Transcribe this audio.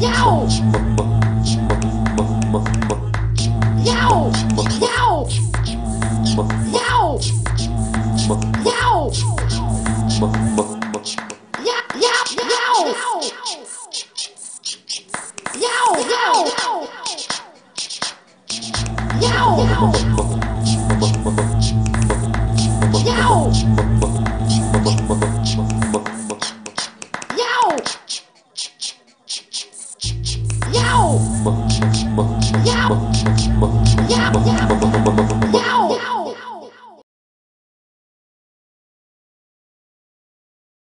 Yow! Yow! Yow! Yow! Yow! Yeah, yeah, yow! Yow, yow! Yow! Yow! Yow! Yow!